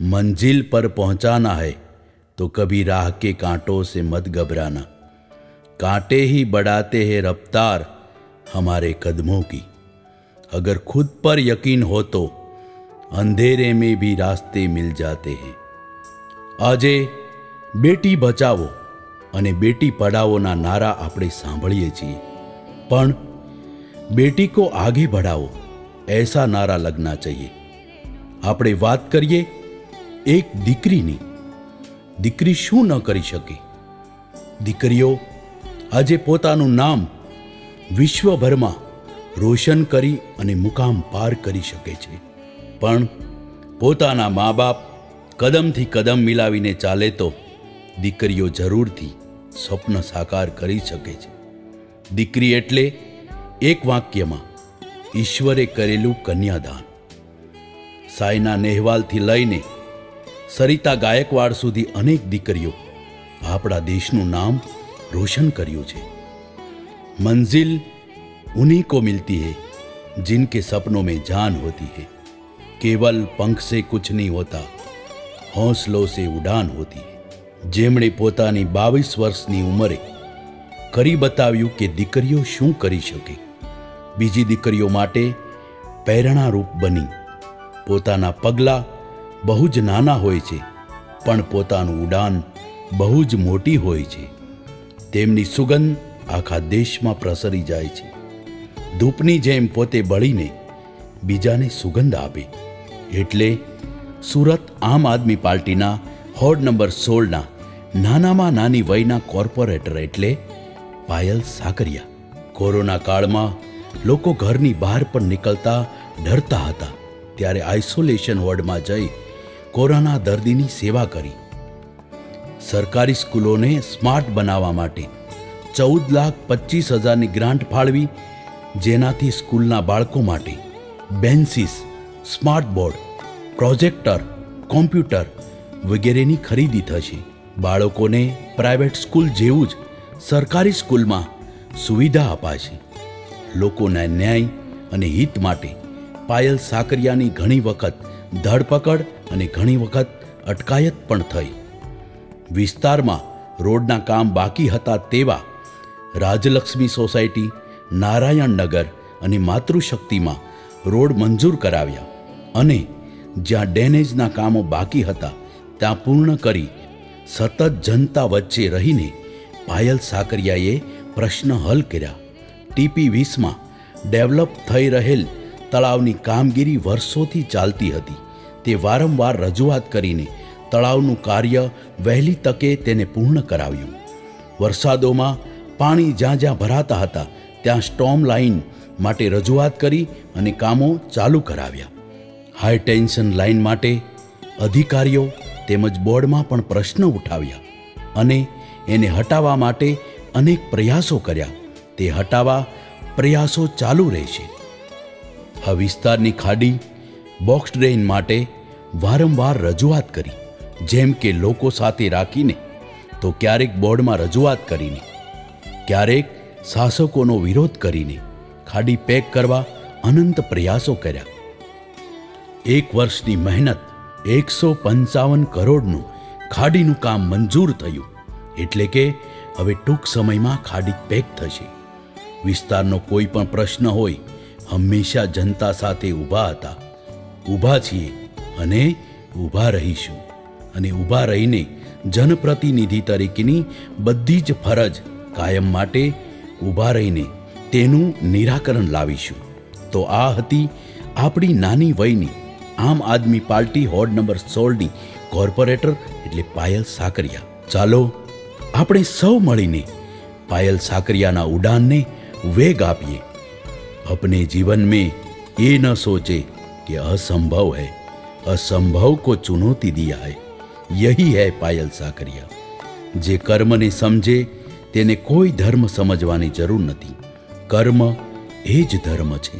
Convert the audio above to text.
मंजिल पर पहुंचाना है तो कभी राह के कांटों से मत घबराना कांटे ही बढ़ाते हैं रफ्तार हमारे कदमों की अगर खुद पर यकीन हो तो अंधेरे में भी रास्ते मिल जाते हैं આજે બેટી બચાવો અને બેટી પઢાઓના નારા આપણે સાંભળીએ છીએ પણ બેટી કો આગે बढ़ाओ ऐसा નારા લગના चाहिए આપણે વાત કરીએ એક દીકરીની. દીકરી શું ન કરી શકે? દીકરીઓ, આજે પોતાનું નામ વિશ્વભરમાં રોશન કરી અને મુકામ પાર કરી શકે છે. પણ પોતાના મા બાપ કદમથી કદમ મિલાવીને ચાલે તો દીકરીઓ જરૂરથી સ્વપ્ન સાકાર કરી શકે છે. દીકરી એટલે એક વાક્યમાં, ઈશ્વરે કરેલું કન્યાદાન. સાયના નેહવાલથી લઈને સરિતા ગાયકવાડ સુધી અનેક દીકરીઓ આપણા દેશનું નામ રોશન કર્યું છે. મંઝિલ ઉની કો મિલતી હૈ, જિનકે સપનો મેં જાન હોતી હૈ. કેવલ પંખ સે કુછ નહીં હોતા, હોંસલો સે ઉડાન હોતી જેમણે પોતાની બાવીસ વર્ષની ઉંમરે કરી બતાવ્યું કે દીકરીઓ શું કરી શકે. બીજી દીકરીઓ માટે પ્રેરણારૂપ બની પોતાના પગલાં બહુ જ નાના હોય છે, પણ પોતાનું ઉડાન બહુ જ મોટી હોય છે. તેમની સુગંધ આખા દેશમાં પ્રસરી જાય છે. ધૂપની જેમ પોતે બળીને બીજાને સુગંધ આપે. એટલે સુરત આમ આદમી પાર્ટીના હોર્ડ નંબર સોળના નાનામાં નાની વયના કોર્પોરેટર એટલે પાયલ સાકરિયા. કોરોના કાળમાં લોકો ઘરની બહાર પણ નીકળતા ડરતા હતા. ત્યારે આઇસોલેશન વોર્ડમાં જઈ કોરોના દર્દીની સેવા કરી. સરકારી સ્કૂલોને સ્માર્ટ બનાવવા માટે ચૌદ લાખ પચીસ હજારની ગ્રાન્ટ ફાળવી જેનાથી સ્કૂલના બાળકો માટે benches, smart board, projector, computer વગેરેની ખરીદી થશે. બાળકોને પ્રાઇવેટ સ્કૂલ જેવું જ સરકારી સ્કૂલમાં સુવિધા અપાશે. લોકોના ન્યાય અને હિત માટે પાયલ સાકરિયાની ઘણી વખત ધરપકડ અને ઘણી વખત અટકાયત પણ થઈ. વિસ્તારમાં રોડના કામ બાકી હતા તેવા રાજલક્ષ્મી સોસાયટી નારાયણનગર અને માતૃશક્તિમાં રોડ મંજૂર કરાવ્યા અને જ્યાં ડેનેજના કામો બાકી હતા ત્યાં પૂર્ણ કરી સતત જનતા વચ્ચે રહીને પાયલ સાકરિયાએ પ્રશ્ન હલ કર્યા. ટીપી વીસમાં ડેવલપ થઈ રહેલ તળાવની કામગીરી વર્ષોથી ચાલતી હતી. તે વારંવાર રજૂઆત કરીને તળાવનું કાર્ય વહેલી તકે તેને પૂર્ણ કરાવ્યું. વરસાદોમાં પાણી જ્યાં જ્યાં ભરાતા હતા, ત્યાં સ્ટોમ લાઇન માટે રજૂઆત કરી અને કામો ચાલુ કરાવ્યા. હાઈ ટેન્શન લાઇન માટે અધિકારીઓ તેમજ બોર્ડમાં પણ પ્રશ્ન ઉઠાવ્યા અને એને હટાવવા માટે અનેક પ્રયાસો કર્યા. તે હટાવવા પ્રયાસો ચાલુ રહેશે. આ વિસ્તારની ખાડી બોક્સ ડ્રેઇન માટે વારંવાર રજૂઆત કરી. જેમ કે લોકો સાથે રાખીને તો ક્યારેક બોર્ડમાં રજૂઆત કરીને, ક્યારેક શાસકોનો વિરોધ કરીને ખાડી પેક કરવા અનંત પ્રયાસો કર્યા. એક વર્ષની મહેનત એકસો પંચાવન કરોડનું ખાડીનું કામ મંજૂર થયું, એટલે કે હવે ટૂંક સમયમાં ખાડી પેક થશે. વિસ્તારનો કોઈ પણ પ્રશ્ન હોય હંમેશા જનતા સાથે ઊભા હતા. ઊભા છીએ અને ઊભા રહીશું. અને ઊભા રહીને જનપ્રતિનિધિ તરીકેની બધી જ ફરજ કાયમ માટે ઊભા રહીને તેનું નિરાકરણ લાવીશું. તો આ હતી આપણી નાની વયની Aam Aadmi party ward number સોળની કોર્પોરેટર એટલે પાયલ સાકરિયા. ચાલો આપણે સૌ મળીને પાયલ સાકરિયાના ઉડાનને વેગ આપીએ. अपने जीवन में ये न सोचे कि असंभव है असंभव को चुनौती दिया है यही है પાયલ સાકરિયા જે કર્મને સમજે તેને કોઈ ધર્મ સમજવાની જરૂર નથી કર્મ એ જ ધર્મ છે